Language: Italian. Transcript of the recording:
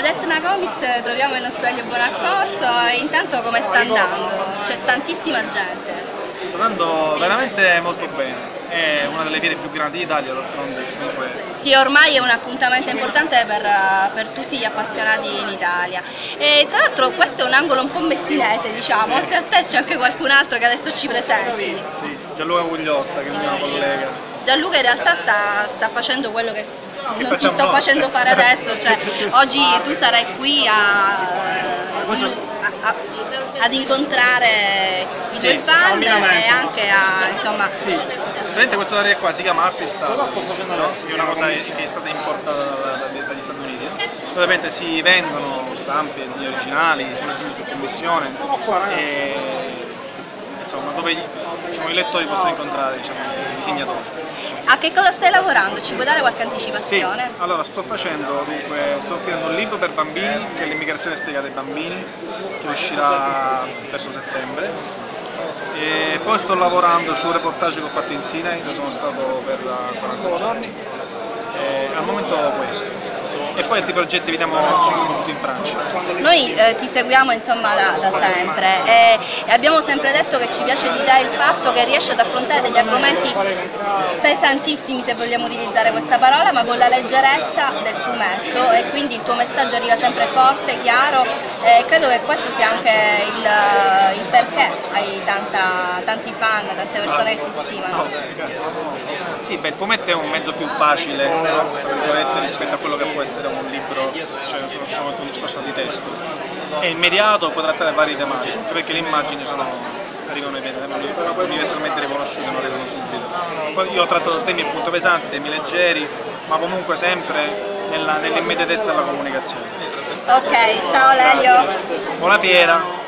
Ad Etna Comics troviamo il nostro Elio Buonaccorso e intanto come sta andando? C'è tantissima gente. Sta andando veramente molto bene, è una delle fiere più grandi d'Italia, d'altronde comunque Sì, ormai è un appuntamento importante per, per tutti gli appassionati in Italia. E tra l'altro questo è un angolo un po' messinese, diciamo, Sì. oltre a te c'è anche qualcun altro che adesso ci presenti. sì, Gianluca Gugliotta che è un mio collega. Gianluca in realtà sta, sta facendo quello che non ti sto facendo fare adesso, cioè oggi tu sarai qui a, a- a- ad incontrare i Sì, tuoi fan e anche a insomma Sì, ovviamente questa area qua si chiama Artist Art, no? che è una cosa che è stata importata da- da- dagli Stati Uniti. Ovviamente si vendono stampe, disegni originali, sono su commissione. E insomma dove gli- diciamo, i lettori possono incontrare diciamo, i disegnatori. a che cosa stai lavorando? Ci puoi dare qualche Sì, anticipazione? allora sto facendo, dunque, sto finendo un libro per bambini, che è l'immigrazione spiegata ai bambini, che uscirà verso settembre. E poi sto lavorando su un reportage che ho fatto in Sinai, dove sono stato per 40 giorni. E al momento questo. E poi altri progetti vediamo soprattutto in Francia. Noi eh, ti seguiamo insomma da, da sempre. E, e abbiamo sempre detto che ci piace di te il fatto che riesci ad affrontare degli argomenti pesantissimi se vogliamo utilizzare questa parola ma con la leggerezza del fumetto. E quindi il tuo messaggio arriva sempre forte, chiaro. E credo che questo sia anche il, perché hai tanta- tanti fan, tante persone che ti stimano. Grazie. Sì, beh, il fumetto è un mezzo più facile no? rispetto a quello che può essere un libro, cioè sono, sono un discorso di testo. È immediato, può trattare varie tematiche, anche perché le immagini sono, arrivano universalmente riconosciute, non arrivano subito. Poi io ho trattato temi appunto pesanti, temi leggeri, ma comunque sempre nell'immediatezza della comunicazione. Ok, ciao Lelio! Buona fiera!